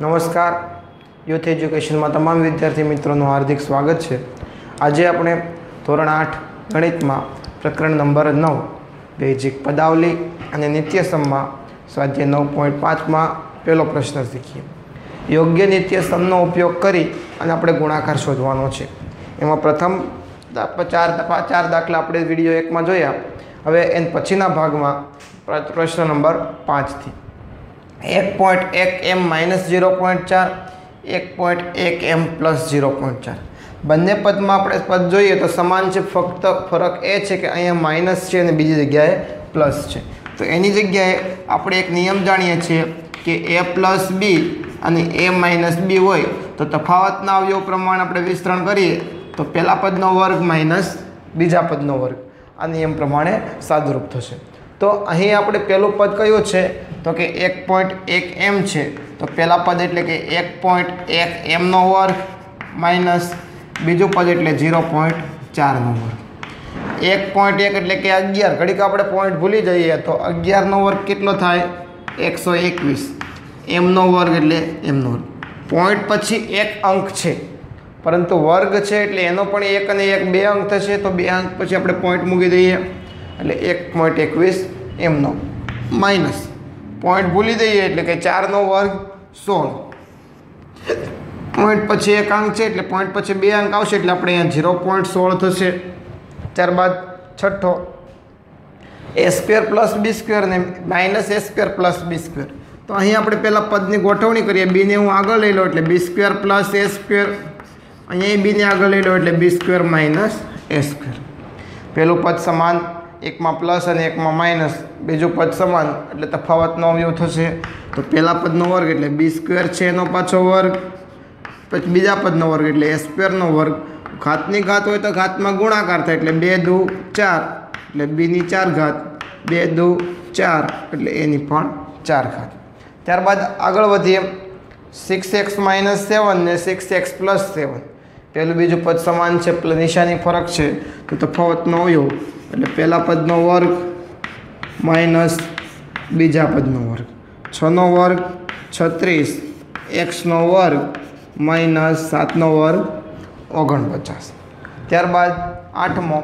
નમસ્કાર. યુથ એજ્યુકેશનમાં તમામ વિદ્યાર્થી મિત્રોનું હાર્દિક સ્વાગત છે. આજે આપણે ધોરણ આઠ ગણિતમાં પ્રકરણ નંબર નવ, બેઝિક પદાવલી અને નિત્યસમમાં સ્વાધ્યાય નવ પોઈન્ટ પાંચમાં પહેલો પ્રશ્ન શીખીએ. યોગ્ય નિત્યસમનો ઉપયોગ કરી અને આપણે ગુણાકાર શોધવાનો છે. એમાં પ્રથમ ચાર ચાર દાખલા આપણે વીડિયો એકમાં જોયા. હવે એન પછીના ભાગમાં પ્રશ્ન નંબર પાંચથી. એક પોઈન્ટ એક એમ માઇનસ ઝીરો પોઈન્ટ ચાર, એક પોઈન્ટ એક એમ પ્લસ ઝીરો પોઈન્ટ ચાર. બંને પદમાં આપણે પદ જોઈએ તો સમાન છે, ફક્ત ફરક એ છે કે અહીંયા માઇનસ છે અને બીજી જગ્યાએ પ્લસ છે. તો એની જગ્યાએ આપણે એક નિયમ જાણીએ છીએ કે એ પ્લસ બી અને એ માઇનસ બી હોય તો તફાવતના અવયવ પ્રમાણે આપણે વિસ્તરણ કરીએ તો પહેલા પદનો વર્ગ માઇનસ બીજા પદનો વર્ગ. આ નિયમ પ્રમાણે સાદુરૂપ થશે. તો અહીં આપણે પહેલું પદ કયું છે? તો કે એક પોઈન્ટ એક એમ છે. તો પહેલાં પદ એટલે કે એક પોઈન્ટ એક એમનો વર્ગ માઇનસ બીજું પદ એટલે ઝીરો પોઈન્ટ ચારનો વર્ગ. એક પોઈન્ટ એક એટલે કે અગિયાર. ઘડીક આપણે પોઈન્ટ ભૂલી જઈએ તો અગિયારનો વર્ગ કેટલો થાય? એકસો એકવીસ. એમનો વર્ગ એટલે એમનો વર્ગ. પોઈન્ટ પછી એક અંક છે. પરંતુ વર્ગ છે એટલે એનો પણ એક અને એક બે અંક થશે. તો બે અંક પછી આપણે પોઈન્ટ મૂકી દઈએ. એટલે એક પોઈન્ટ એકવીસ, એમનો માઇનસ પોઈન્ટ ભૂલી દઈએ એટલે કે ચારનો વર્ગ સોળ. પોઈન્ટ પછી એક અંક છે એટલે પોઈન્ટ પછી બે અંક આવશે એટલે આપણે અહીંયા ઝીરો પોઈન્ટ સોળ થશે. ત્યારબાદ છઠ્ઠો. A square plus B square ને minus A square plus B square તો અહીં આપણે પહેલાં પદની ગોઠવણી કરીએ. બીને હું આગળ લઈ લઉં એટલે B square plus A square અહીંયા બીને આગળ લઈ લઉં એટલે B square minus A square પહેલું પદ સમાન એકમાં પ્લસ અને એકમાં માઇનસ બીજું પદ સમાન, એટલે તફાવતનો અવયવ થશે. તો પહેલા પદનો વર્ગ એટલે બી સ્ક્વેર છે એનો પાછો વર્ગ. પછી બીજા પદનો વર્ગ એટલે એ સ્ક્વેરનો વર્ગ. ઘાતની ઘાત હોય તો ઘાતમાં ગુણાકાર થાય એટલે બે દુ ચાર, એટલે બીની ચાર ઘાત, બે દુ ચાર, એટલે એની પણ ચાર ઘાત. ત્યારબાદ આગળ વધીએ. સિક્સ એક્સ માઇનસ સેવન ને સિક્સ એક્સ પ્લસ સેવન પહેલું બીજું પદ સમાન છે નિશાની ફરક છે. તો તફાવતનો અવયવ એટલે પહેલા પદનો વર્ગ માઇનસ બીજા પદનો વર્ગ. છનો વર્ગ છત્રીસ, એક્સનો વર્ગ માઇનસ સાતનો વર્ગ ઓગણપચાસ. ત્યારબાદ આઠમો.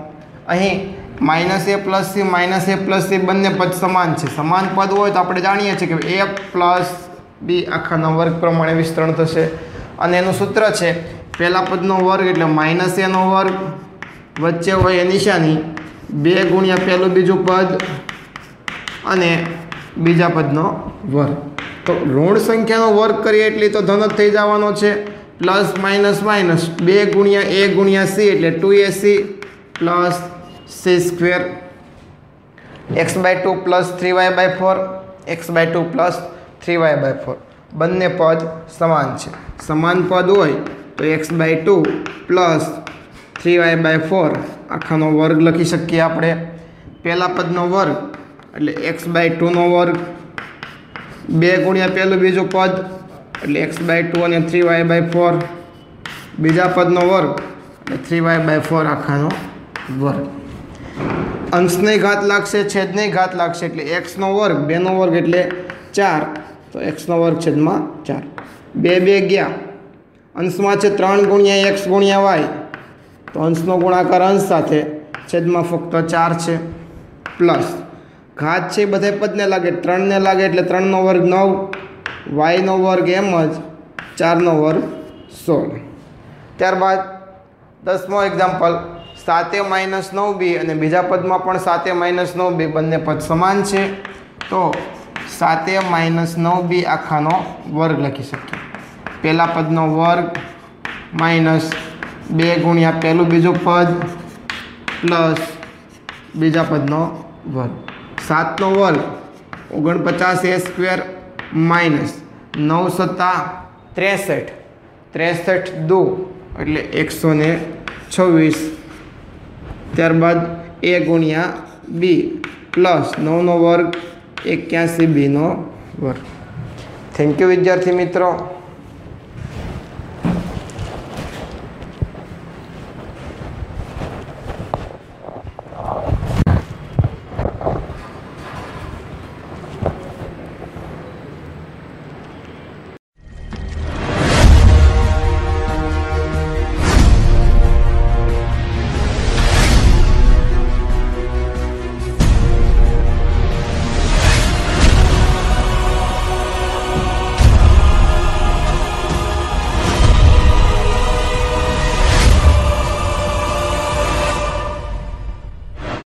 અહીં minus A plus C, minus A પ્લસથી બંને પદ સમાન છે. સમાન પદ હોય તો આપણે જાણીએ છીએ કે એ પ્લસ બી આખાના વર્ગ પ્રમાણે વિસ્તરણ થશે. અને એનું સૂત્ર છે, પહેલા પદનો વર્ગ એટલે માઇનસ એનો વર્ગ વચ્ચે હોય એ નિશાની બે ગુણ્યા પહેલું બીજું પદ અને બીજા પદનો વર્ગ તો ઋણ સંખ્યાનો વર્ગ કરીએ એટલી તો ધન જ થઈ જવાનો છે. Plus, minus minus. બે ગુણ્યા એ ગુણ્યા સી એટલે two A C plus C square. X by two plus three Y by four. X by two plus three Y by four. બંને પદ સમાન છે. સમાન પદ હોય તો X by two plus three Y by four આખાનો વર્ગ લખી શકીએ આપણે. પહેલા પદનો વર્ગ, એટલે એક્સ બાય ટુનો વર્ગ. બે ગુણ્યા પહેલું બીજું પદ, એટલે એક્સ બાય ટુ અને થ્રી વાય બાય ફોર બીજા પદનો વર્ગ, એટલે થ્રી વાય બાય ફોર આખાનો વર્ગ. અંશની ઘાત લાગશે, છેદની ઘાત લાગશે, એટલે એક્સનો વર્ગ, બેનો વર્ગ એટલે ચાર. તો એક્સનો વર્ગ છેદમાં ચાર. બે બે ગયા. અંશમાં છે ત્રણ ગુણ્યા એક્સ ગુણ્યા વાય તો અંશનો ગુણાકાર અંશ સાથે છેદમાં ફક્ત ચાર છે. પ્લસ ઘાત છે બધે પદને લાગે, ત્રણને લાગે એટલે ત્રણનો વર્ગ નવ, વાયનો વર્ગ એમ જ ચારનો વર્ગ સોળ. ત્યારબાદ દસમો એક્ઝામ્પલ સાતે માઇનસ નવ બી અને બીજા પદમાં પણ સાતે માઇનસ નવ બી બંને પદ સમાન છે. તો સાતે માઇનસ નવ બી આખાનો વર્ગ લખી શકીએ. પહેલા પદનો વર્ગ માઇનસ બે ગુણ્યા પહેલું, બીજું પદ પ્લસ બીજા પદનો વર્ગ સાતનો વર્ગ ઓગણપચાસ એ સ્ક્વેર માઇનસ નવ સત્તા ત્રેસઠ. ત્રેસઠ દો, એટલે એકસો ને છવ્વીસ. ત્યારબાદ એ ગુણ્યા બી પ્લસ નવનો વર્ગ એક્યાસી બીનો વર્ગ. થેન્ક યુ વિદ્યાર્થી મિત્રો.